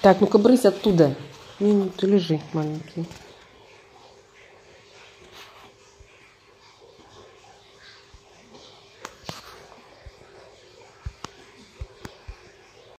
Так, ну-ка брысь оттуда. Ну, ты лежи, маленький.